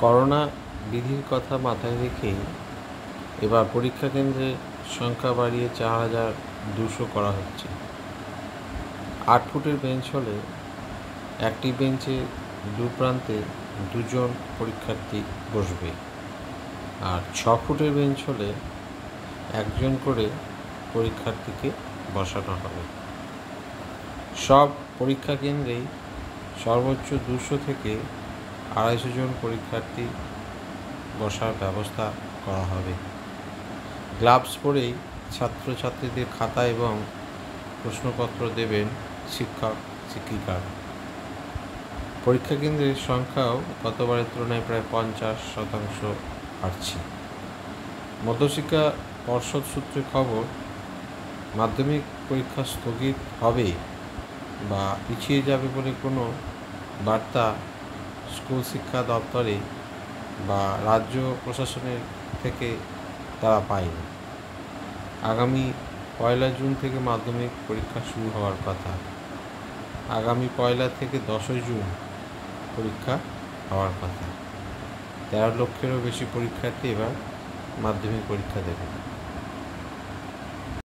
Corona বিধির কথা মাথায় রেখেই এবার পরীক্ষা কেন্দ্রের সংখ্যা বাড়িয়ে চার হাজার দুশো করা হচ্ছে। আট ফুটের বেঞ্চ হলে একটি বেঞ্চে দু প্রান্তে দুজন পরীক্ষার্থী বসবে আর ছ ফুটের বেঞ্চ হলে একজন করে পরীক্ষার্থীকে বসানো হবে। সব পরীক্ষা কেন্দ্রেই সর্বোচ্চ দুশো থেকে আড়াইশো জন পরীক্ষার্থী বসার ব্যবস্থা করা হবে। গ্লাভস পরেই ছাত্রছাত্রীদের খাতা এবং প্রশ্নপত্র দেবেন শিক্ষক, শিক্ষিকারা। পরীক্ষা কেন্দ্রের সংখ্যাও গতবারের তুলনায় প্রায় পঞ্চাশ শতাংশ বাড়ছে। মধ্যশিক্ষা পর্ষদ সূত্রে খবর, মাধ্যমিক পরীক্ষা স্থগিত হবে বা পিছিয়ে যাবে বলে কোনো বার্তা স্কুল শিক্ষা দপ্তরে বা রাজ্য প্রশাসনের থেকে তারা পায়নি। আগামী পয়লা জুন থেকে মাধ্যমিক পরীক্ষা শুরু হওয়ার কথা। আগামী পয়লা থেকে দশই জুন পরীক্ষা হওয়ার কথা। তেরো লক্ষেরও বেশি পরীক্ষার্থী এবার মাধ্যমিক পরীক্ষা দেবে।